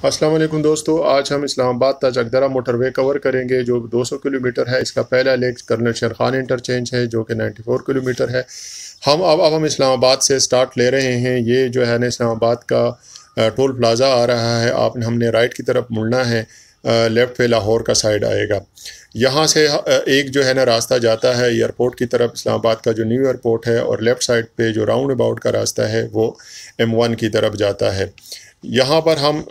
अस्सलाम वालेकुम दोस्तों, आज हम इस्लामाबाद तक अकदरा मोटरवे कवर करेंगे, जो 200 किलोमीटर है। इसका पहला लेग कर्नल शेर खान इंटरचेंज है, जो कि 94 किलोमीटर है। हम अब अब हम इस्लामाबाद से स्टार्ट ले रहे हैं। ये जो है ना, इस्लामाबाद का टोल प्लाज़ा आ रहा है। आपने, हमने राइट की तरफ़ मुड़ना है लेफ़्ट पे लाहौर का साइड आएगा। यहाँ से एक जो है ना, रास्ता जाता है एयरपोर्ट की तरफ़। इस्लामाबाद का जो न्यू एयरपोर्ट है, और लेफ़्ट साइड पे जो राउंड अबाउट का रास्ता है, वो एम वन की तरफ़ जाता है। यहाँ पर हम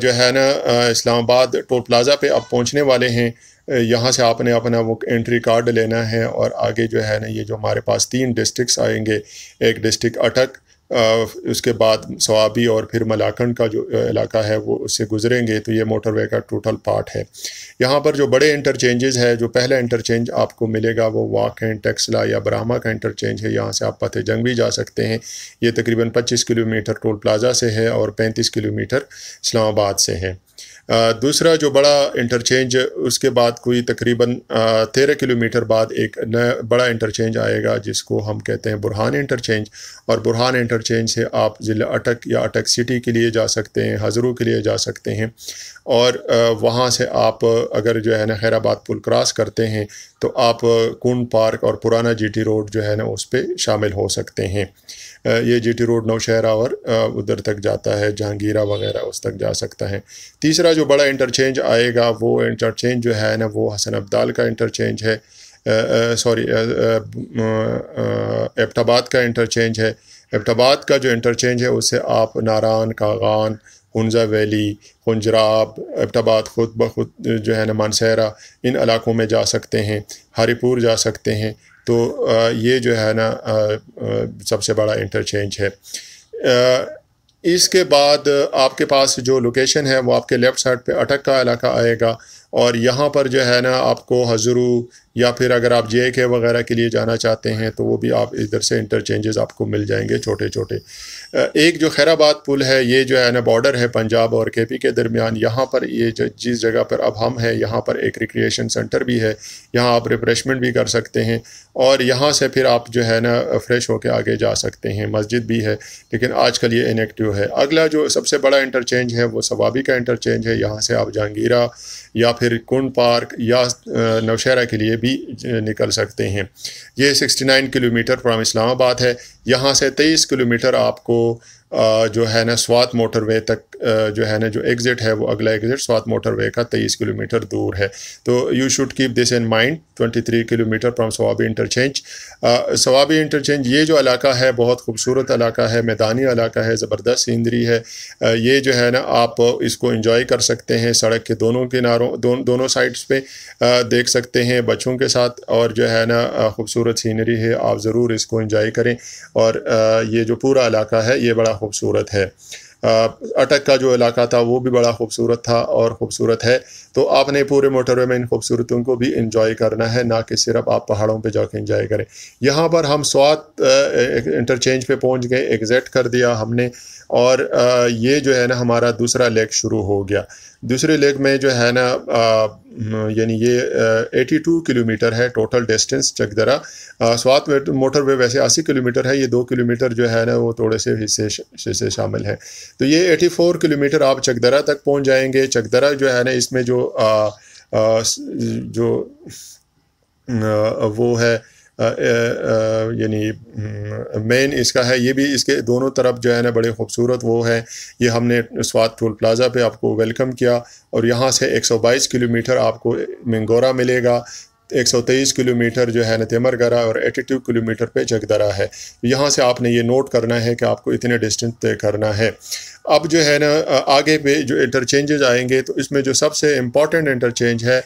जो है ना इस्लामाबाद टोल प्लाज़ा पे अब पहुँचने वाले हैं। यहाँ से आपने अपना वो एंट्री कार्ड लेना है और आगे जो है ना, ये जो हमारे पास तीन डिस्ट्रिक्स आएँगे, एक डिस्ट्रिक्ट अटक उसके बाद सवाबी और फिर मलाखंड का जो इलाका है, वो उससे गुजरेंगे तो ये मोटरवे का टोटल पार्ट है। यहाँ पर जो बड़े इंटरचेंजेस है, जो पहला इंटरचेंज आपको मिलेगा, वो वाक एंड टेक्सला या ब्राह्मा का इंटरचेंज है। यहाँ से आप पते जंग भी जा सकते हैं। ये तकरीबन 25 किलोमीटर टोल प्लाज़ा से है और 35 किलोमीटर इस्लामाबाद से है। दूसरा जो बड़ा इंटरचेंज उसके बाद कोई तकरीबन तेरह किलोमीटर बाद एक नया बड़ा इंटरचेंज आएगा, जिसको हम कहते हैं बुरहान इंटरचेंज और बुरहान इंटरचेंज से आप ज़िला अटक या अटक सिटी के लिए जा सकते हैं, हज़रों के लिए जा सकते हैं। और वहाँ से आप, अगर जो है ना खैराबाद पुल क्रॉस करते हैं तो आप कुंड पार्क और पुराना जीटी रोड जो है ना उस पर शामिल हो सकते हैं। ये जीटी रोड नौशहरा और उधर तक जाता है, जहांगीरा वगैरह उस तक जा सकता है। तीसरा जो बड़ा इंटरचेंज आएगा, वो इंटरचेंज जो है ना, वो हसन अब्दाल का इंटरचेंज है सॉरी एबटाबाद का इंटरचेंज है। एबटाबाद का जो इंटरचेंज है उससे आप नारान कागान हंजा वैली हंजराब एबटाबाद खुद ब खुद जो है ना मानसहरा इन इलाकों में जा सकते हैं हरीपुर जा सकते हैं। तो ये जो है ना सबसे बड़ा इंटरचेंज है। इसके बाद आपके पास जो लोकेशन है, वो आपके लेफ़्ट साइड पे अटक का इलाका आएगा और यहाँ पर जो है ना, आपको हजरू या फिर अगर आप जे के वगैरह के लिए जाना चाहते हैं तो वो भी आप इधर से इंटरचेंजेस आपको मिल जाएँगे छोटे छोटे एक जो खैराबाद पुल है, ये जो है ना बॉर्डर है पंजाब और के पी के दरमियान। यहाँ पर ये जो, जिस जगह पर अब हम हैं, यहाँ पर एक रिक्रिएशन सेंटर भी है। यहाँ आप रिफ्रेशमेंट भी कर सकते हैं और यहाँ से फिर आप जो है ना फ्रेश होकर आगे जा सकते हैं। मस्जिद भी है, लेकिन आजकल ये इनएक्टिव है। अगला जो सबसे बड़ा इंटरचेंज है, वो सवाबी का इंटरचेंज है। यहाँ से आप जहांगीरा या फिर कुंड पार्क या नौशहरा के लिए भी निकल सकते हैं। ये 69 किलोमीटर फ्राम इस्लामाबाद है। यहाँ से 23 किलोमीटर आपको जो है ना स्वात मोटरवे तक जो है ना जो एग्ज़िट है वो अगला एग्ज़िट स्वात मोटरवे का तेईस किलोमीटर दूर है। तो you should keep this in mind 23 kilometre from Swabi interchange Swabi interchange ये जो इलाका है बहुत खूबसूरत इलाका है मैदानी इलाका है ज़बरदस्त सीनरी है। ये जो है ना आप इसको इंजॉय कर सकते हैं सड़क के दोनों किनारों दो, दोनों साइड्स पे। देख सकते हैं बच्चों के साथ और जो है ना खूबसूरत सीनरी है आप ज़रूर इसको इंजॉय करें। और ये जो पूरा इलाका है ये बड़ा खूबसूरत है। अटक का जो इलाका था, वो भी बड़ा खूबसूरत था और ख़ूबसूरत है। तो आपने पूरे मोटरवे में इन खूबसूरतियों को भी इंजॉय करना है, ना कि सिर्फ़ आप पहाड़ों पे जाके इंजॉय करें। यहाँ पर हम स्वात इंटरचेंज पे पहुँच गए एग्जैक्ट कर दिया हमने और ये जो है ना, हमारा दूसरा लेग शुरू हो गया। दूसरे लेग में जो है ना यानी ये 82 किलोमीटर है total distance Chakdara. Swat motorway वैसे 80 किलोमीटर है ये दो किलोमीटर जो है ना वो थोड़े से हिस्से से शामिल है। तो ये 84 किलोमीटर आप चकदरा तक पहुँच जाएँगे। चकदरा जो है ना इसमें जो आ, आ, जो आ, वो है यानी मेन इसका है, ये भी इसके दोनों तरफ़ जो है ना बड़े खूबसूरत वो है। ये हमने स्वाद टोल प्लाज़ा पे आपको वेलकम किया और यहाँ से 122 किलोमीटर आपको मंगोरा मिलेगा। 123 किलोमीटर जो है न गरा और 82 किलोमीटर पे जगदरा है। यहाँ से आपने ये नोट करना है कि आपको इतने डिस्टेंस तय करना है। अब जो है ना आगे पे जो इंटरचेंजेज आएँगे तो इसमें जो सबसे इंपॉर्टेंट इंटरचेंज है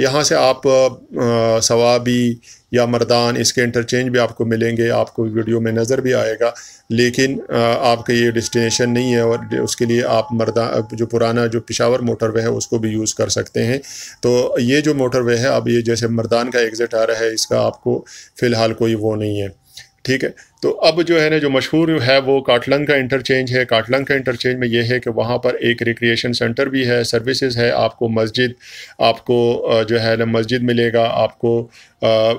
यहाँ से आप सवाबी या मर्दान, इसके इंटरचेंज भी आपको मिलेंगे, आपको वीडियो में नज़र भी आएगा, लेकिन आपका ये डिस्टिनेशन नहीं है और उसके लिए आप मर्दा जो पुराना जो पिशावर मोटरवे है, उसको भी यूज़ कर सकते हैं। तो ये जो मोटरवे है, अब ये जैसे मर्दान का एग्ज़िट आ रहा है, इसका आपको फ़िलहाल कोई वो नहीं है। ठीक है? तो अब जो है ना, जो मशहूर है वो काटलंग का इंटरचेंज है। काटलंग का इंटरचेंज में ये है कि वहाँ पर एक रिक्रिएशन सेंटर भी है सर्विसेज़ है। आपको मस्जिद, आपको जो है ना, मस्जिद मिलेगा। आपको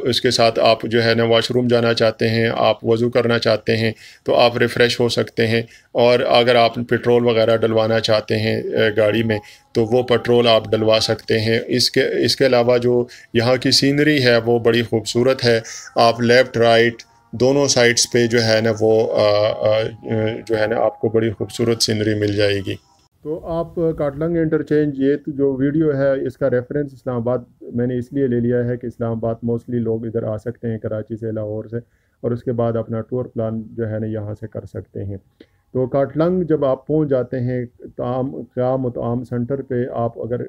उसके साथ आप जो है ना वाशरूम जाना चाहते हैं, आप वज़ू करना चाहते हैं तो आप रिफ़्रेश हो सकते हैं। और अगर आप पेट्रोल वगैरह डलवाना चाहते हैं गाड़ी में तो वो पेट्रोल आप डलवा सकते हैं। इसके इसके अलावा जो यहाँ की सीनरी है, वो बड़ी खूबसूरत है। आप लेफ़्ट राइट दोनों साइड्स पे जो है ना वो आ, आ, जो है ना आपको बड़ी खूबसूरत सीनरी मिल जाएगी। तो आप काटलंग इंटरचेंज ये तो जो वीडियो है इसका रेफरेंस इस्लामाबाद मैंने इसलिए ले लिया है कि इस्लामाबाद मोस्टली लोग इधर आ सकते हैं कराची से लाहौर से और उसके बाद अपना टूर प्लान जो है ना यहाँ से कर सकते हैं। तो काटलंग जब आप पहुँच जाते हैं ताम क़्याम ताम सेंटर पे आप अगर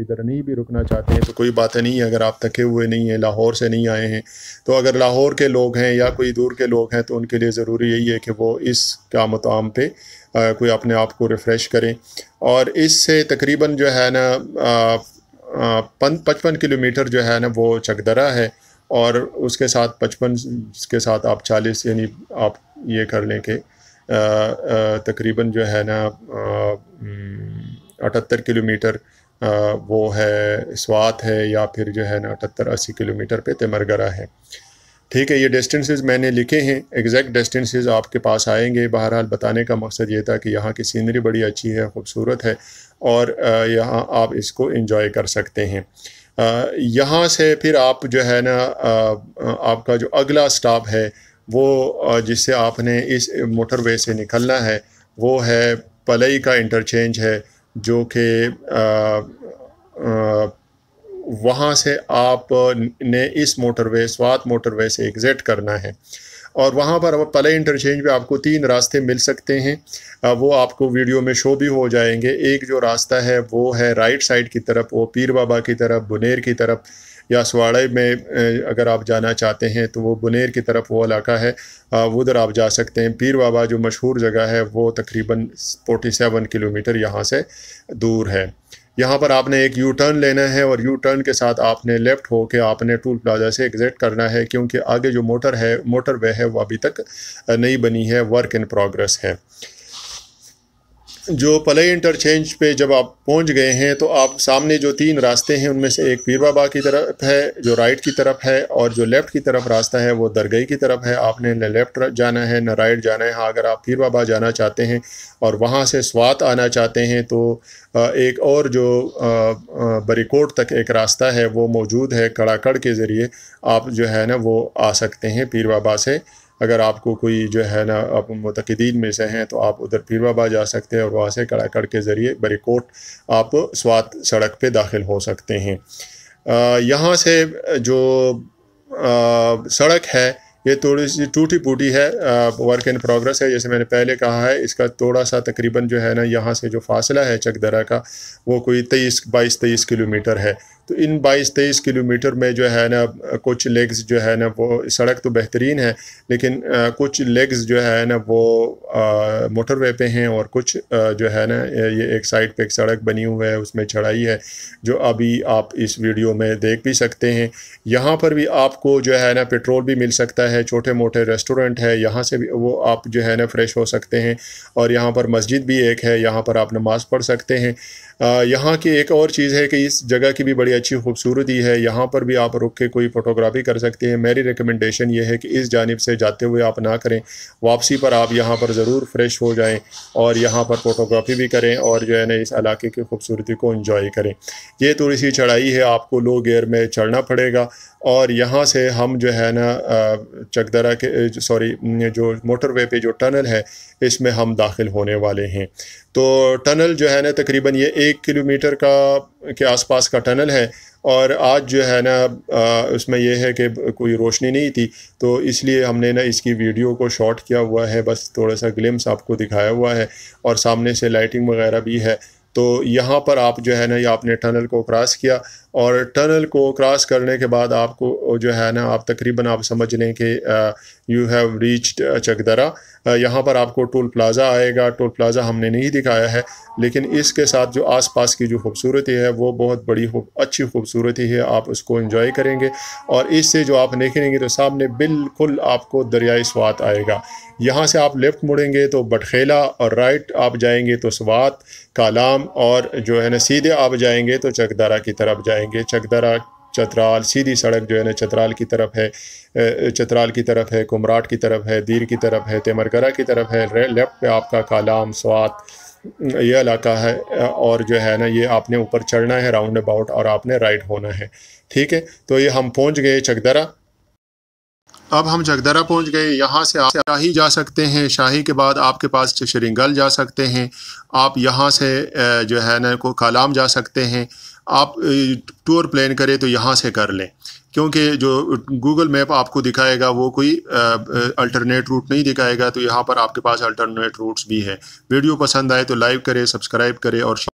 इधर नहीं भी रुकना चाहते हैं तो कोई बात नहीं है अगर आप थके हुए नहीं हैं लाहौर से नहीं आए हैं तो अगर लाहौर के लोग हैं या कोई दूर के लोग हैं तो उनके लिए ज़रूरी यही है कि वो इस क़्याम ताम पे आ, कोई अपने आप को रिफ़्रेश करें। और इससे तकरीबन जो है ना पचपन किलोमीटर जो है ना वो चकदरा है और उसके साथ पचपन के साथ आप चालीस यानी आप ये कर लें कि तकरीबन जो है ना अठहत्तर किलोमीटर वो है स्वात है या फिर जो है ना, अठहत्तर अस्सी किलोमीटर पे तेमरगरा है। ठीक है, ये डिस्टेंसेस मैंने लिखे हैं एग्जैक्ट डिस्टेंसेस आपके पास आएँगे। बहरहाल बताने का मकसद ये था कि यहाँ की सीनरी बड़ी अच्छी है, खूबसूरत है और यहाँ आप इसको इंजॉय कर सकते हैं। यहाँ से फिर आप जो है ना आपका जो अगला स्टॉप है वो जिससे आपने इस मोटरवे से निकलना है, वो है पलई का इंटरचेंज है, जो कि वहाँ से आप ने इस मोटरवे, स्वात मोटरवे से एग्ज़िट करना है। और वहाँ पर पलई इंटरचेंज पे आपको तीन रास्ते मिल सकते हैं। वो आपको वीडियो में शो भी हो जाएँगे। एक जो रास्ता है, वो है राइट साइड की तरफ़, वो पीर बाबा की तरफ़, बुनेर की तरफ़। या सवाड़े में अगर आप जाना चाहते हैं तो वो बुनेर की तरफ़ वो इलाका है। उधर आप जा सकते हैं। पीर बाबा जो मशहूर जगह है, वो तकरीबन फोटी सेवन किलोमीटर यहाँ से दूर है। यहाँ पर आपने एक यू टर्न लेना है और यू टर्न के साथ आपने लेफ़्ट हो के आपने टूल प्लाजा से एग्ज़िट करना है, क्योंकि आगे जो मोटर है मोटर वे है, वो अभी तक नहीं बनी है। वर्क इन प्रोग्रेस है। जो पलई इंटरचेंज पे जब आप पहुँच गए हैं तो आप सामने जो तीन रास्ते हैं, उनमें से एक पीर बाबा की तरफ़ है, जो राइट की तरफ़ है, और जो लेफ़्ट की तरफ़ रास्ता है, वो दरगई की तरफ़ है। आपने न लेफ़्ट जाना है, न राइट जाना है। हाँ अगर आप पीर बाबा जाना चाहते हैं, और वहाँ से स्वात आना चाहते हैं तो एक और जो बरीकोट तक एक रास्ता है, वो मौजूद है कड़ाकड़ के ज़रिए। आप जो है ना, वो आ सकते हैं पीर बाबा से। अगर आपको कोई जो है ना आप मतदीन में से हैं तो आप उधर पीरबाबा जा सकते हैं और वहाँ से कड़ाकड़ के ज़रिए बरीकोट आप स्वात सड़क पे दाखिल हो सकते हैं। यहाँ से जो आ, सड़क है ये थोड़ी सी टूटी फूटी है वर्क इन प्रोग्रेस है जैसे मैंने पहले कहा है इसका थोड़ा सा तकरीबन जो है ना यहाँ से जो फासला है चकदरा का वो कोई तेईस बाईस तेईस किलोमीटर है। तो इन बाईस तेईस किलोमीटर में जो है ना, कुछ लेग्स जो है ना, वो सड़क तो बेहतरीन है, लेकिन कुछ लेग्स जो है ना, वो मोटरवे पे हैं और कुछ जो है ना ये एक साइड पे एक सड़क बनी हुई है, उसमें चढ़ाई है, जो अभी आप इस वीडियो में देख भी सकते हैं। यहाँ पर भी आपको जो है ना, पेट्रोल भी मिल सकता है छोटे मोटे रेस्टोरेंट है, यहाँ से भी वो आप जो है ना फ्रेश हो सकते हैं, और यहाँ पर मस्जिद भी एक है, यहाँ पर आप नमाज़ पढ़ सकते हैं। यहाँ की एक और चीज़ है कि इस जगह की भी बड़ी अच्छी खूबसूरती है। यहाँ पर भी आप रुक के कोई फ़ोटोग्राफी कर सकते हैं। मेरी रिकमेंडेशन ये है कि इस जानब से जाते हुए आप ना करें। वापसी पर आप यहाँ पर ज़रूर फ्रेश हो जाएँ और यहाँ पर फ़ोटोग्राफी भी करें और जो है ना इस इलाके की खूबसूरती को इंजॉय करें। ये थोड़ी सी चढ़ाई है। आपको लो गेयर में चढ़ना पड़ेगा। और यहाँ से हम जो है ना चकदरा के सॉरी जो मोटरवे पे जो टनल है, इसमें हम दाखिल होने वाले हैं। तो टनल जो है ना, तकरीबन ये एक किलोमीटर का, के आसपास का टनल है और आज जो है ना उसमें यह है कि कोई रोशनी नहीं थी तो इसलिए हमने ना इसकी वीडियो को शॉट किया हुआ है। बस थोड़ा सा ग्लिम्स आपको दिखाया हुआ है और सामने से लाइटिंग वगैरह भी है। तो यहाँ पर आप जो है ना, ये आपने टनल को क्रॉस किया और टनल को क्रॉस करने के बाद आपको जो है ना, आप तकरीबन आप समझ लें कि यू हैव रीच्ड चकदरा। यहाँ पर आपको टोल प्लाज़ा आएगा। टोल प्लाज़ा हमने नहीं दिखाया है, लेकिन इसके साथ जो आसपास की जो खूबसूरती है, वो बहुत बड़ी अच्छी खूबसूरती है। आप उसको इंजॉय करेंगे और इससे जो आप देखेंगे तो सामने बिल्कुल आपको दरियाई स्वात आएगा। यहाँ से आप लेफ़्ट मुड़ेंगे तो बटखेला और राइट आप जाएँगे तो स्वात कालाम और जो है ना, सीधे आप जाएँगे तो चकदरा की तरफ़ जाएँगे। चकदरा, चतराल, सीधी सड़क जो है ना, चतराल की तरफ़ है चतराल की तरफ़ है कुमराट की तरफ़ है, दीर की तरफ़ है, तेमरगरा की तरफ़ है लेफ़्ट पे आपका कालाम, स्वात ये इलाका है और जो है ना, ये आपने ऊपर चढ़ना है राउंड अबाउट और आपने राइट होना है। ठीक है? तो ये हम पहुँच गए चकदरा। अब हम जगदरा पहुँच गए। यहाँ से आप शाही जा सकते हैं। शाही के बाद आपके पास शरिंगल जा सकते हैं। आप यहाँ से जो है ना, को कालाम जा सकते हैं। आप टूर प्लान करें तो यहाँ से कर लें। क्योंकि जो गूगल मैप आपको दिखाएगा, वो कोई अल्टरनेट रूट नहीं दिखाएगा तो यहाँ पर आपके पास अल्टरनेट रूट्स भी हैं। वीडियो पसंद आए तो लाइक करें सब्सक्राइब करें और